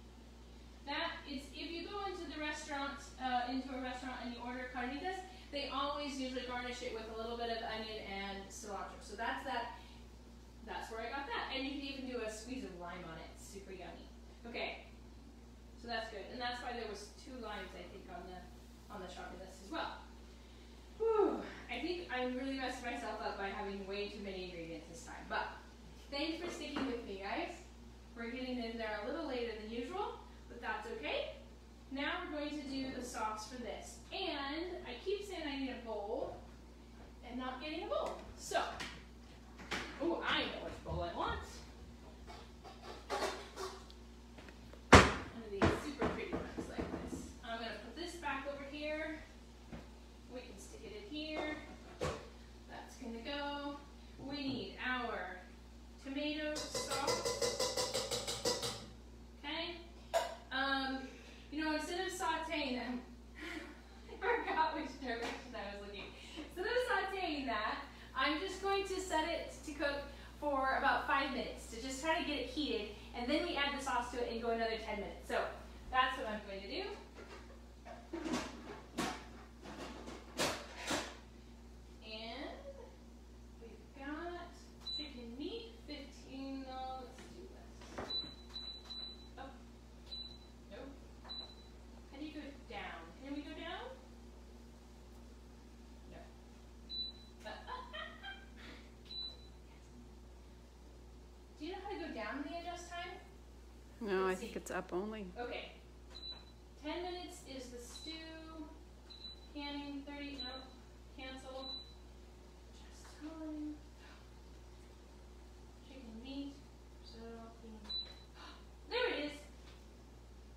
Speaker 2: That is, if you go into the restaurant, uh, into a restaurant and you order carnitas, they always usually garnish it with a little bit of onion and cilantro. So that's that. That's where I got that. And you can even do a squeeze of lime on it. Super yummy. Okay. So that's good. And that's why there was two lines, I think, on the on the shopping list as well. Whew. I think I really messed myself up by having way too many ingredients this time. But thanks for sticking with me, guys. We're getting in there a little later than usual, but that's okay. Now we're going to do the sauce for this. And I keep saying I need a bowl and not getting a bowl. So, oh, I know which bowl I want. One of these super pretty ones like this. I'm gonna put this back over here. We can stick it in here. That's gonna go. We need our tomato sauce. Okay. Um, you know, instead of sauteing them, I I was looking. Instead of sauteing that, I'm just going to set it to cook for about five minutes to just try to get it heated, and then we add the sauce to it and go another 10 minutes. So that's what I'm going to do. And we've got chicken meat, 15, no, let's do this. Oh, nope. How do you go down? Can we go down? No. do you know how to go down in the adjust time?
Speaker 4: No, I
Speaker 2: Let's
Speaker 4: think
Speaker 2: see.
Speaker 4: it's only.
Speaker 2: Okay. Ten minutes is the stew. Canning, thirty, no, cancel. Just time. Chicken meat. So, there it is.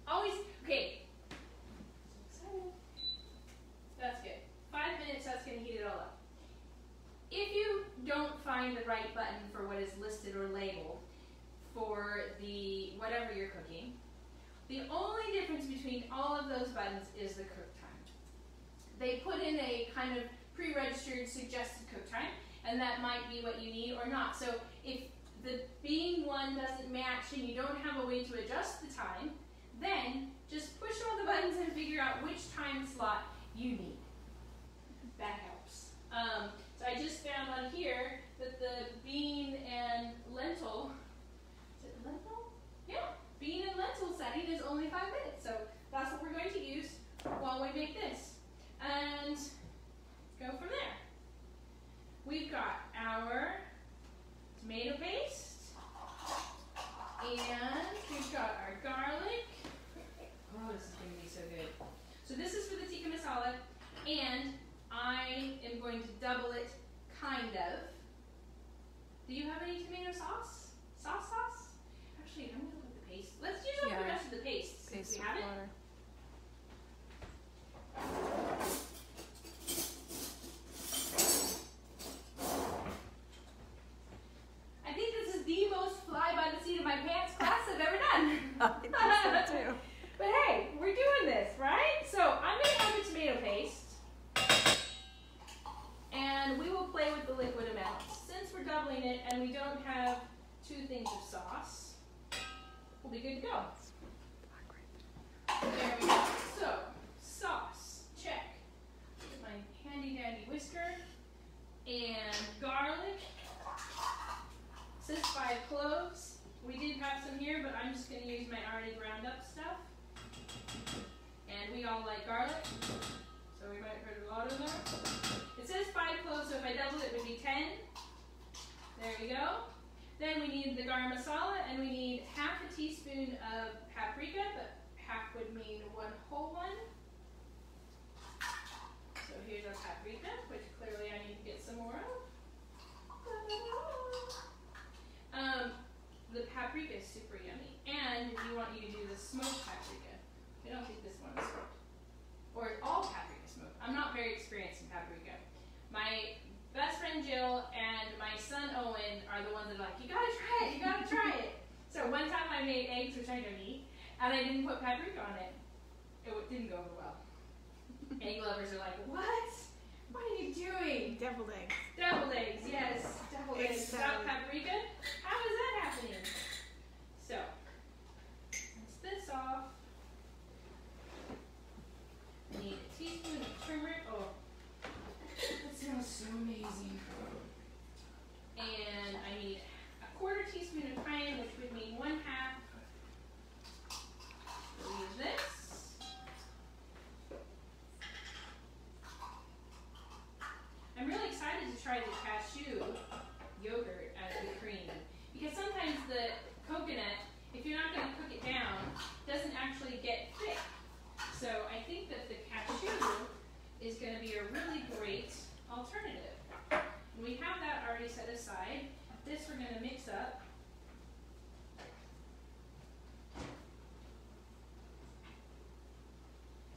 Speaker 2: Always, okay. So excited. That's good. Five minutes, that's gonna heat it all up. If you don't find the right button for what is listed or labeled for the whatever you're cooking, the only difference between all of those buttons is the cook time. They put in a kind of pre-registered suggested cook time, and that might be what you need or not. So if the bean one doesn't match and you don't have a way to adjust the time, then just push all the buttons and figure out which time slot you need. That helps. Um, so I just found on here that the bean and lentil, is it lentil? Yeah, bean and lentil setting is only five minutes. So that's what we're going to use while we make this. And go from there. We've got our tomato paste, and we've got our garlic. Oh, this is going to be so good. So this is for the tikka masala, and I am going to double it, kind of. Do you have any tomato sauce? Sauce sauce? Actually, I'm put the paste. Let's use up the
Speaker 4: Yeah.
Speaker 2: rest of the paste since
Speaker 4: Paste
Speaker 2: we
Speaker 4: with
Speaker 2: have it.
Speaker 4: water.
Speaker 2: I think this is the most fly by the seat of my pants class I've ever done.
Speaker 4: I think so too.
Speaker 2: But hey, we're doing this, right? So I'm gonna have a tomato paste. And we will play with the liquid amounts. Since we're doubling it and we don't have two things of sauce, we'll be good to go. There we go. So, sauce, check. Get my handy dandy whisker, and garlic. Says five cloves. We did have some here, but I'm just going to use my already ground up stuff. And we all like garlic, so we might put a lot in there. It says five cloves, so if I doubled it, it would be ten. There we go. Then we need the garam masala, and we need half a teaspoon of paprika, but half would mean one whole one. So here's our paprika, which clearly I need to get some more of. Um, the paprika is super yummy, and we want you to do the smoked paprika. I don't think this one is smoked, or all paprika smoked. I'm not very experienced in paprika. My best friend Jill and my son Owen are the ones that are like, you gotta try it, you gotta try it. So one time I made eggs, which I don't eat, and I didn't put paprika on it. It didn't go over well. Egg lovers are like, what? What are you doing?
Speaker 3: Deviled eggs.
Speaker 2: Deviled eggs, yes. Deviled eggs without paprika? How is that happening? So, rinse this off. I need a teaspoon of turmeric. Oh, that smells so amazing. And I need a quarter teaspoon of cayenne, which would mean one half. We'll use this. I'm really excited to try the cashew yogurt as the cream because sometimes the coconut, if you're not going to cook it down, doesn't actually get thick. So I think that the cashew is going to be a really great alternative. And we have that already set aside. This we're going to mix up.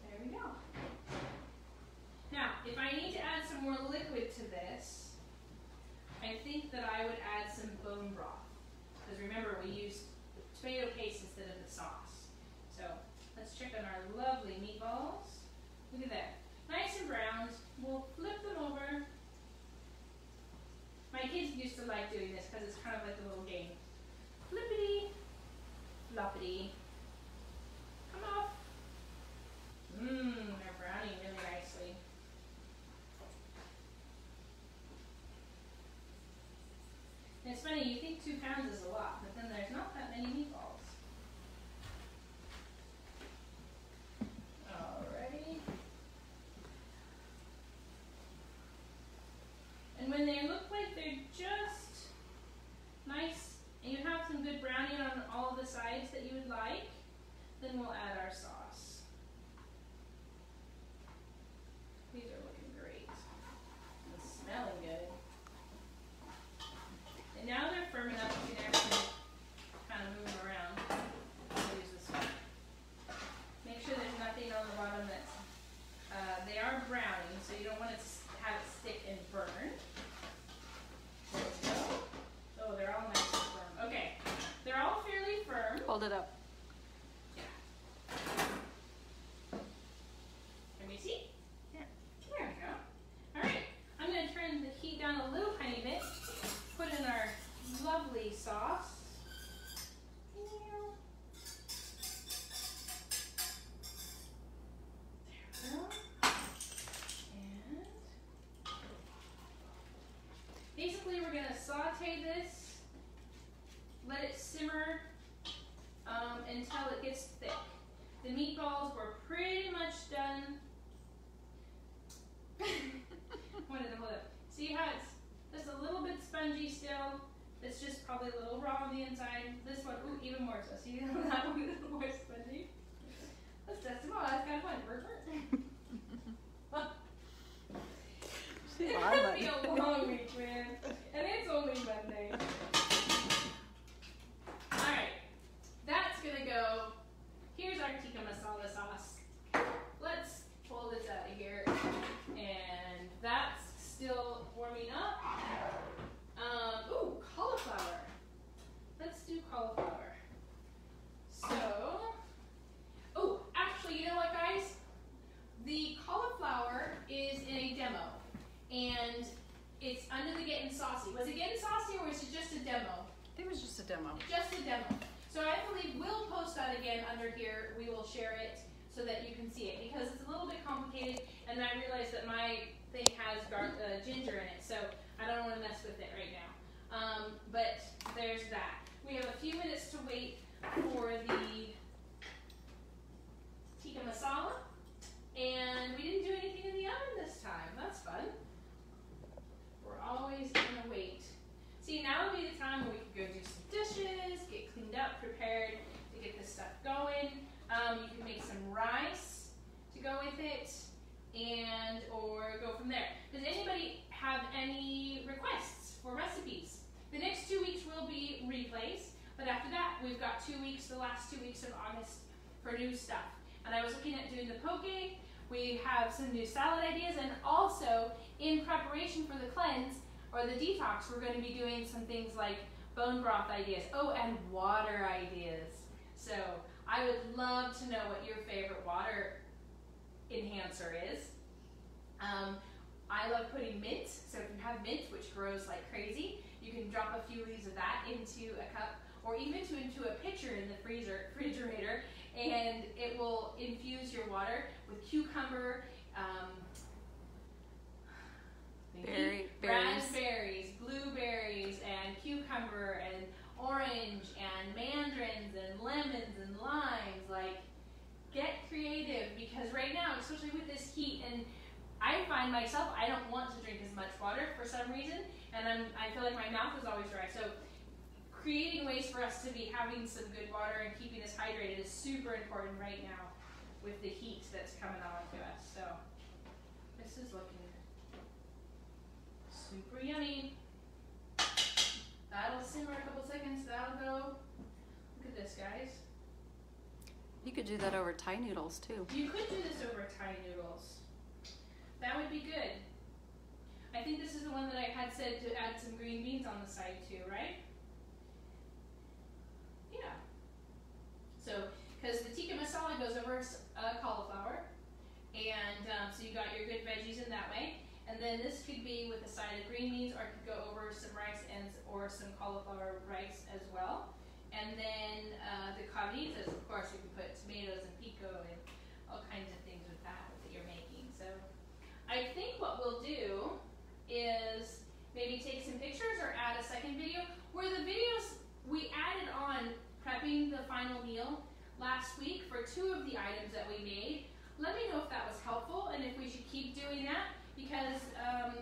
Speaker 2: There we go. Now, if I need to add some more liquid to this, I think that I would add some bone broth. Because remember, we used the tomato paste instead of the sauce. So let's check on our lovely meatballs. Look at that. Nice and browned. We'll flip them over. My kids used to like doing this because it's kind of like a little game. Flippity, floppity. Come off. Mmm, they're browning really nicely. And it's funny, you think two pounds we're going to be doing some things like bone broth ideas. Oh, and water ideas. So I would love to know what your favorite water enhancer is. Um, I love putting mint. So if you have mint, which grows like crazy, you can drop a few leaves of that into a cup or even to into a pitcher in the freezer refrigerator, and it will infuse your water with cucumber. Um,
Speaker 4: Berry, berries.
Speaker 2: raspberries, blueberries, and cucumber, and orange, and mandarins, and lemons, and limes. Like, get creative because right now, especially with this heat, and I find myself I don't want to drink as much water for some reason, and I'm I feel like my mouth is always dry. So, creating ways for us to be having some good water and keeping us hydrated is super important right now with the heat that's coming on to us. So, this is looking super yummy. That'll simmer a couple seconds. That'll go. Look at this, guys.
Speaker 4: You could do that over Thai noodles too.
Speaker 2: You could do this over Thai noodles. That would be good. I think this is the one that I had said to add some green beans on the side too, right? Yeah. So, because the tikka masala goes over s- uh, cauliflower, and um, so you got your good veggies in that way. And then this could be with a side of green beans, or it could go over some rice and or some cauliflower rice as well. And then uh, the carnitas, of course, you can put tomatoes and pico and all kinds of things with that that you're making. So I think what we'll do is maybe take some pictures or add a second video where the videos we added on prepping the final meal last week for two of the items that we made. Let me know if that was helpful and if we should keep doing that because um,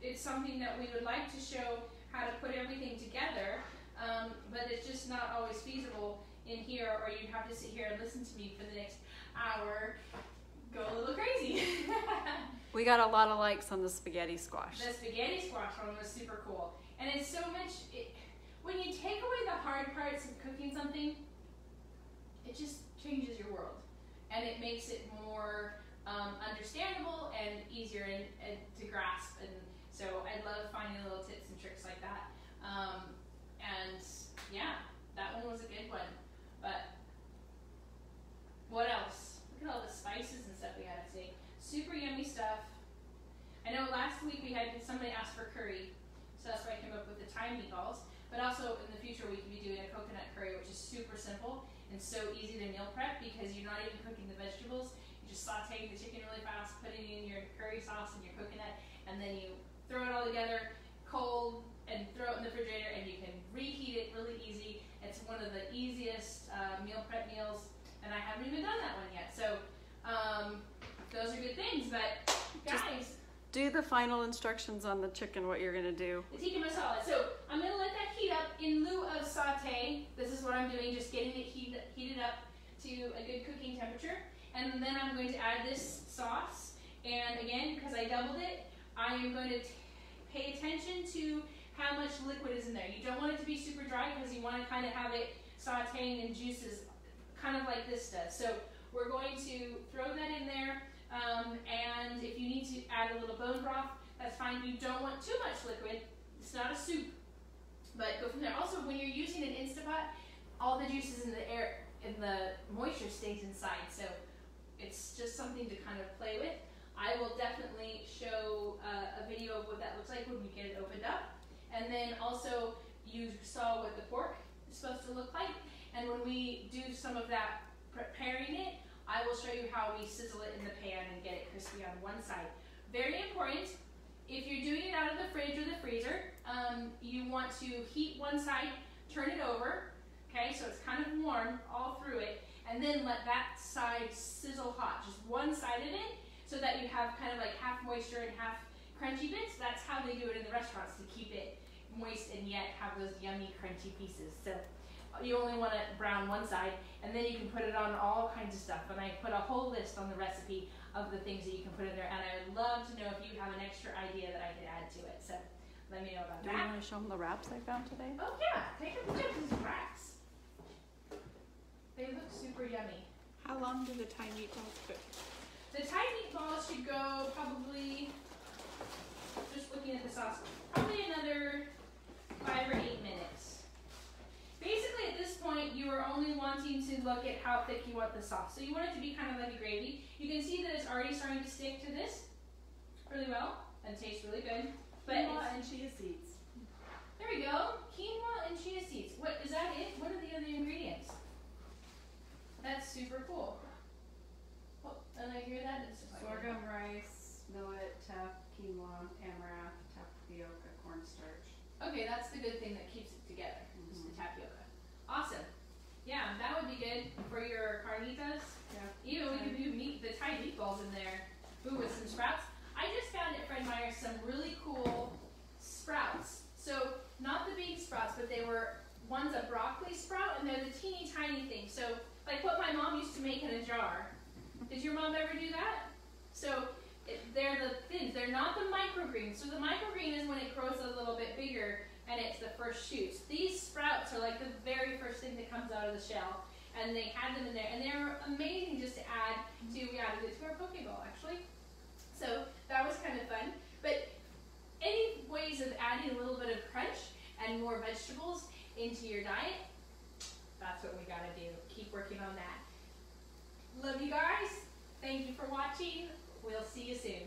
Speaker 2: it's something that we would like to show how to put everything together, um, but it's just not always feasible in here, or you'd have to sit here and listen to me for the next hour, go a little crazy.
Speaker 4: We got a lot of likes on the spaghetti squash.
Speaker 2: the spaghetti squash one was super cool, and it's so much. It, when you take away the hard parts of cooking something, it just changes your world, and it makes it more um, understandable and easier and, and to grasp. And so I love finding little tips and tricks like that. Um, and yeah, that one was a good one. But what else? Look at all the spices and stuff we had today. Super yummy stuff. I know last week we had somebody ask for curry, so that's why I came up with the Thai meatballs. But also in the future we could be doing a coconut curry, which is super simple and so easy to meal prep because you're not even cooking the vegetables. You just saute the chicken really fast, put it in your curry sauce and your coconut, and then you throw it all together cold and throw it in the refrigerator and you can reheat it really easy. It's one of the easiest uh, meal prep meals, and I haven't even done that one yet. So um, those are good things, but
Speaker 4: Just- Do the final instructions on the chicken, what you're gonna do.
Speaker 2: The tikka masala. So I'm gonna let that heat up in lieu of saute. This is what I'm doing, just getting it heated, heated up to a good cooking temperature. And then I'm going to add this sauce. And again, because I doubled it, I am going to t- pay attention to how much liquid is in there. You don't want it to be super dry because you want to kind of have it sauteing in juices, kind of like this does. So we're going to throw that in there. Um, and if you need to add a little bone broth, that's fine. You don't want too much liquid. It's not a soup. But go from there. Also, when you're using an Instapot, all the juices in the air in the moisture stays inside. So it's just something to kind of play with. I will definitely show uh, a video of what that looks like when we get it opened up. And then also you saw what the pork is supposed to look like. And when we do some of that preparing it, I will show you how we sizzle it in the pan and get it crispy on one side. very important. If you're doing it out of the fridge or the freezer, um, you want to heat one side, turn it over, okay, so it's kind of warm all through it, and then let that side sizzle hot, just one side of it, so that you have kind of like half moisture and half crunchy bits. That's how they do it in the restaurants to keep it moist and yet have those yummy crunchy pieces. So you only want to brown one side, and then you can put it on all kinds of stuff. And I put a whole list on the recipe of the things that you can put in there, and I would love to know if you have an extra idea that I could add to it. So let me know about
Speaker 4: Do
Speaker 2: that.
Speaker 4: want to show them the wraps I found today?
Speaker 2: Oh yeah, take a look at these wraps. They look super yummy.
Speaker 3: How long do the Thai meatballs cook?
Speaker 2: The Thai meatballs should go probably, just looking at the sauce, probably another five or eight minutes. Basically, at this point, you are only wanting to look at how thick you want the sauce. So you want it to be kind of like a gravy. You can see that it's already starting to stick to this really well and tastes really good. But
Speaker 1: Quinoa and chia seeds.
Speaker 2: there we go, quinoa and chia seeds. What is that? It? What are the other ingredients? That's super cool. Oh, and I hear that. It's
Speaker 4: Sorghum rice, millet, teff, quinoa, amaranth, tapioca, cornstarch.
Speaker 2: Okay, that's the good thing that keeps it together. Is the tapioca. Awesome. Yeah, that would be good for your carnitas.
Speaker 4: Yeah.
Speaker 2: Even we could do meat, the Thai meatballs in there. Ooh, with some sprouts. I just found at Fred Meyer's some really cool sprouts. So not the big sprouts, but they were one's a broccoli sprout and they're the teeny tiny things. So like what my mom used to make in a jar. Did your mom ever do that? So it, they're the thins. They're not the microgreens. So the microgreen is when it grows a little bit bigger and it's the first shoots. These sprouts are like the very first thing that comes out of the shell. And they had them in there, and they're amazing just to add to. We added it to our poke bowl actually, so that was kind of fun. But any ways of adding a little bit of crunch and more vegetables into your diet, that's what we gotta do. Keep working on that. Love you guys. Thank you for watching. We'll see you soon.